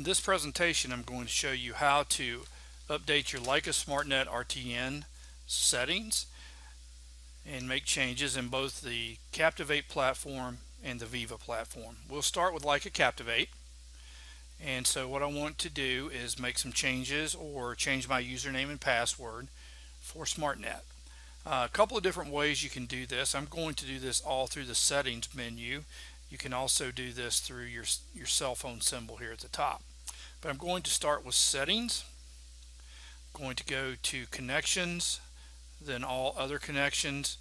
In this presentation I'm going to show you how to update your Leica SmartNet RTN settings and make changes in both the Captivate platform and the Viva platform. We'll start with Leica Captivate and so what I want to do is make some changes or change my username and password for SmartNet. Uh, a couple of different ways you can do this. I'm going to do this all through the settings menu. You can also do this through your, your cell phone symbol here at the top. But I'm going to start with settings. I'm going to go to connections, then all other connections.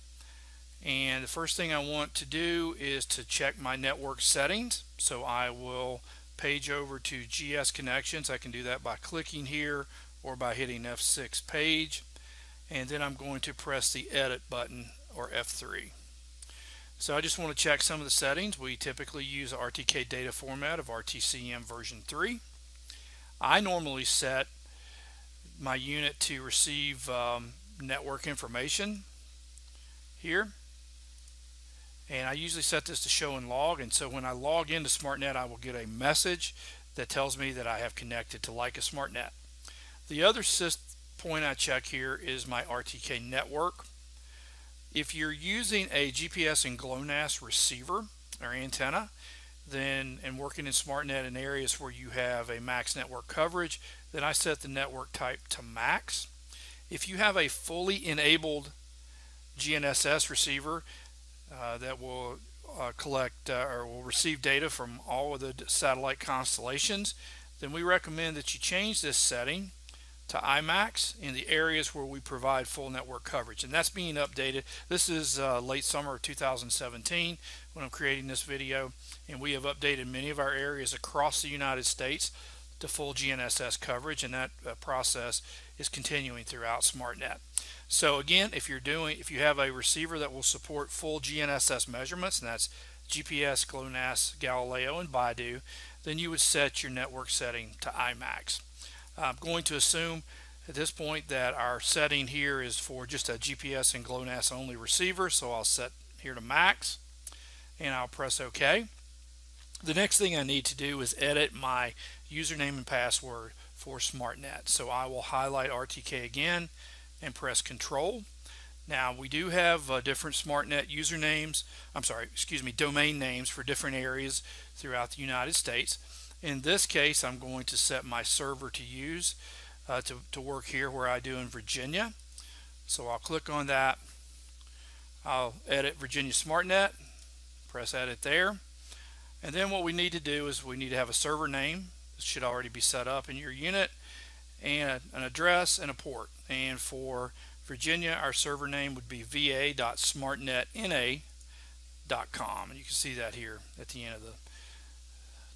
And the first thing I want to do is to check my network settings. So I will page over to GS connections. I can do that by clicking here or by hitting F6 page. And then I'm going to press the edit button or F3. So I just want to check some of the settings. We typically use RTK data format of RTCM version 3. I normally set my unit to receive um, network information here and I usually set this to show and log and so when I log into SmartNet I will get a message that tells me that I have connected to Leica SmartNet. The other point I check here is my RTK network. If you're using a GPS and GLONASS receiver or antenna then and working in SmartNet in areas where you have a max network coverage, then I set the network type to max. If you have a fully enabled GNSS receiver uh, that will uh, collect uh, or will receive data from all of the satellite constellations, then we recommend that you change this setting to IMAX in the areas where we provide full network coverage. And that's being updated. This is uh, late summer of 2017 when I'm creating this video. And we have updated many of our areas across the United States to full GNSS coverage. And that uh, process is continuing throughout SmartNet. So again if you're doing if you have a receiver that will support full GNSS measurements and that's GPS, GLONASS, Galileo and BeiDou, then you would set your network setting to IMAX I'm going to assume at this point that our setting here is for just a GPS and GLONASS only receiver so I'll set here to max and I'll press OK. The next thing I need to do is edit my username and password for SmartNet. So I will highlight RTK again and press control. Now we do have uh, different SmartNet usernames I'm sorry excuse me domain names for different areas throughout the United States in this case, I'm going to set my server to use uh, to, to work here where I do in Virginia. So I'll click on that. I'll edit Virginia SmartNet, press edit there. And then what we need to do is we need to have a server name. This should already be set up in your unit and an address and a port. And for Virginia, our server name would be va.smartnetna.com. And you can see that here at the end of the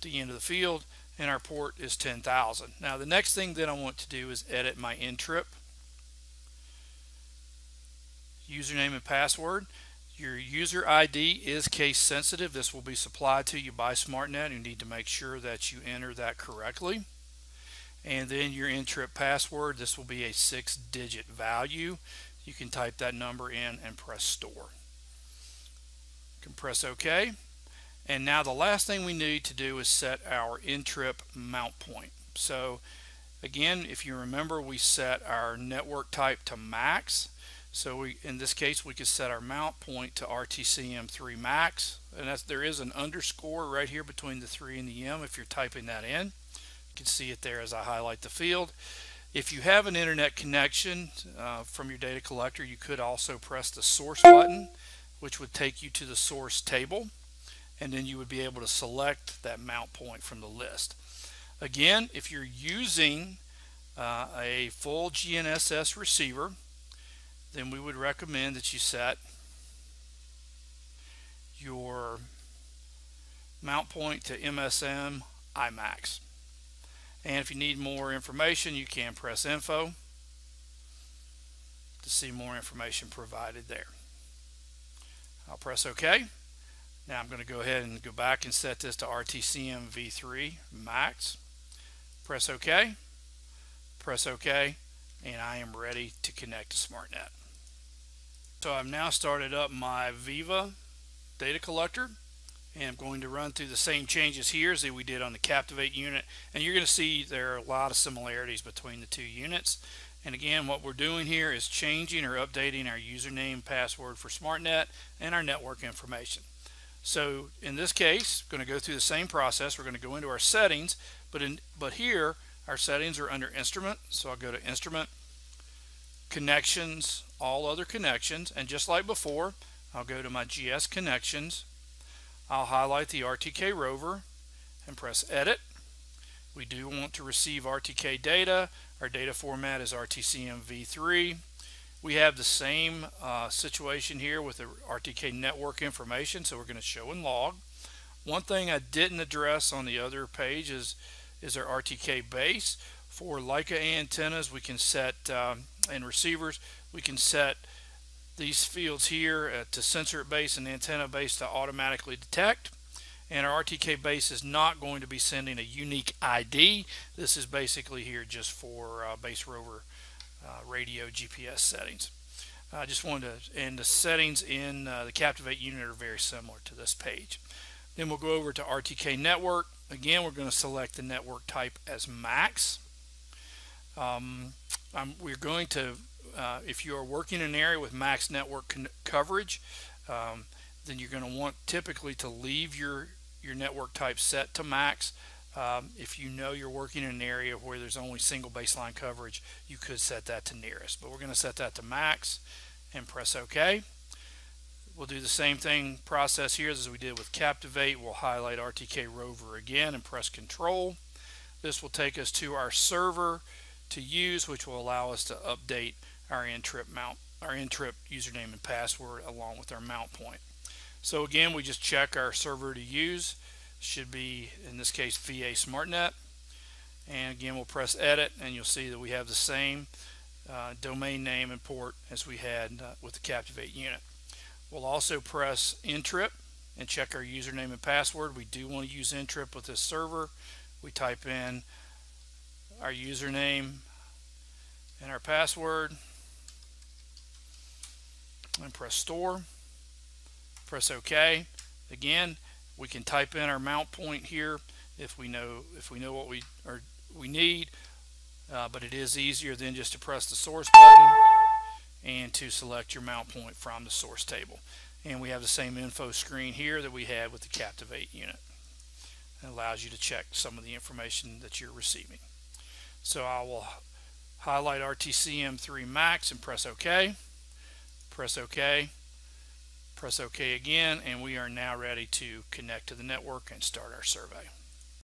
the end of the field and our port is 10,000. Now the next thing that I want to do is edit my ntrip username and password. Your user ID is case sensitive. This will be supplied to you by SmartNet. You need to make sure that you enter that correctly. And then your ntrip password, this will be a six digit value. You can type that number in and press store. You can press OK. And now the last thing we need to do is set our ntrip mount point. So again, if you remember, we set our network type to max. So we, in this case, we could set our mount point to RTCM3 max. And that's, there is an underscore right here between the 3 and the M if you're typing that in. You can see it there as I highlight the field. If you have an internet connection uh, from your data collector, you could also press the source button, which would take you to the source table and then you would be able to select that mount point from the list. Again, if you're using uh, a full GNSS receiver, then we would recommend that you set your mount point to MSM IMAX. And if you need more information, you can press info to see more information provided there. I'll press OK. Now I'm going to go ahead and go back and set this to RTCM v3 max. Press OK. Press OK. And I am ready to connect to SmartNet. So I've now started up my Viva data collector and I'm going to run through the same changes here as we did on the Captivate unit and you're going to see there are a lot of similarities between the two units and again what we're doing here is changing or updating our username password for SmartNet and our network information so in this case going to go through the same process we're going to go into our settings but in but here our settings are under instrument so I'll go to instrument connections all other connections and just like before I'll go to my GS connections I'll highlight the RTK rover and press edit. We do want to receive RTK data. Our data format is RTCM v3. We have the same uh, situation here with the RTK network information, so we're going to show and log. One thing I didn't address on the other page is, is our RTK base. For Leica antennas, we can set, um, and receivers, we can set these fields here uh, to sensor base and antenna base to automatically detect and our RTK base is not going to be sending a unique ID this is basically here just for uh, base rover radio GPS settings. I just wanted to and the settings in uh, the Captivate unit are very similar to this page. Then we'll go over to RTK network. Again we're going to select the network type as max. Um, we're going to uh, if you are working in an area with max network coverage, um, then you're going to want typically to leave your, your network type set to max. Um, if you know you're working in an area where there's only single baseline coverage, you could set that to nearest. But we're going to set that to max and press OK. We'll do the same thing process here as we did with Captivate. We'll highlight RTK Rover again and press Control. This will take us to our server to use, which will allow us to update our ntrip mount, our ntrip username and password along with our mount point. So again, we just check our server to use. Should be, in this case, VA SmartNet. And again, we'll press edit and you'll see that we have the same uh, domain name and port as we had uh, with the Captivate unit. We'll also press ntrip and check our username and password. We do want to use ntrip with this server. We type in our username and our password and press store press OK again we can type in our mount point here if we know if we know what we or we need. Uh, but it is easier than just to press the source button and to select your mount point from the source table. And we have the same info screen here that we had with the Captivate unit. It allows you to check some of the information that you're receiving. So I will highlight RTCM3 max and press OK. Press OK press OK again and we are now ready to connect to the network and start our survey